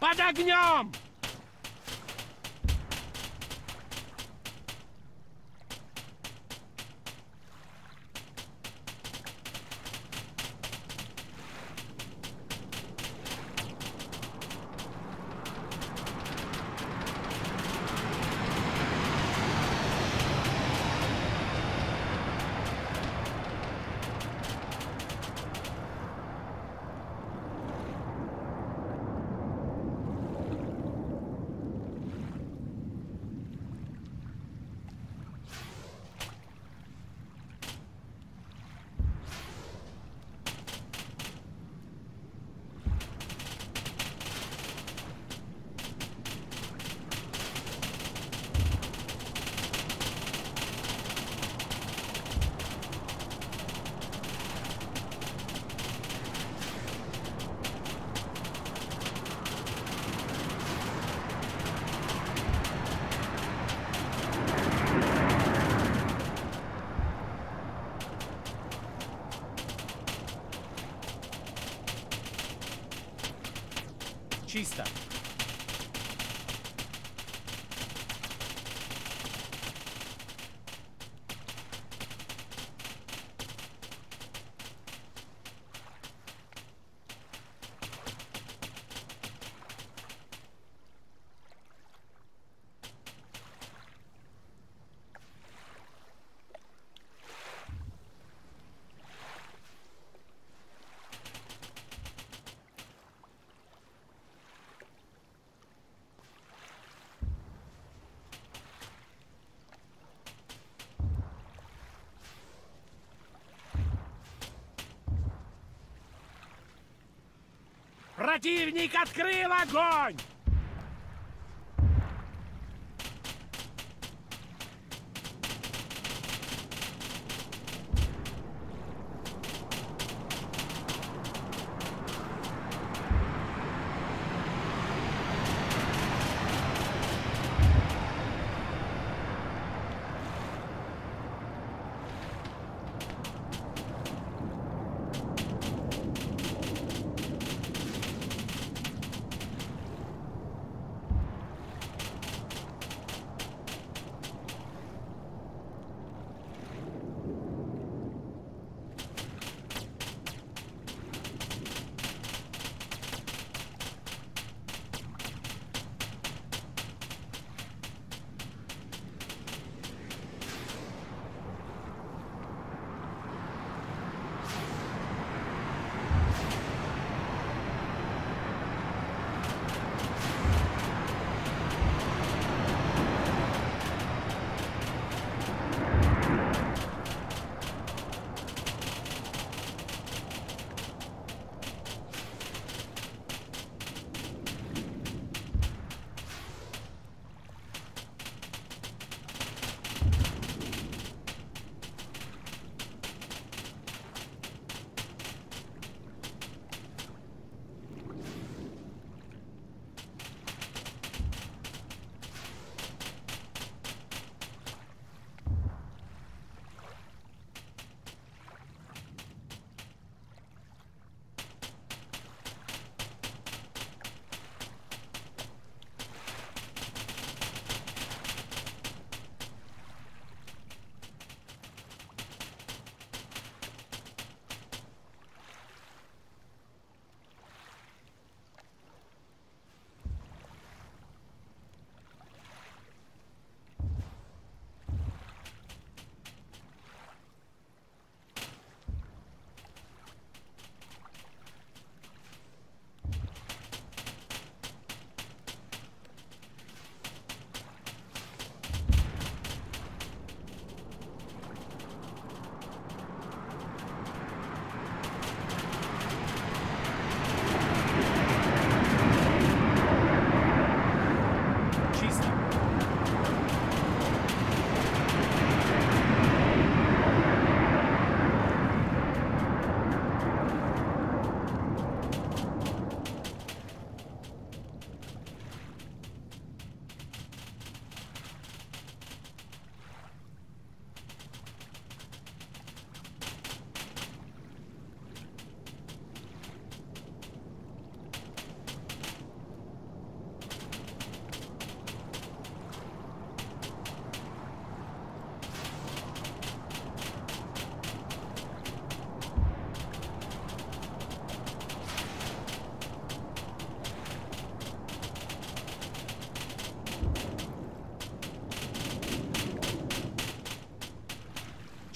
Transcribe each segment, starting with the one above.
Под огнем! Противник открыл огонь!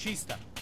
masoquista.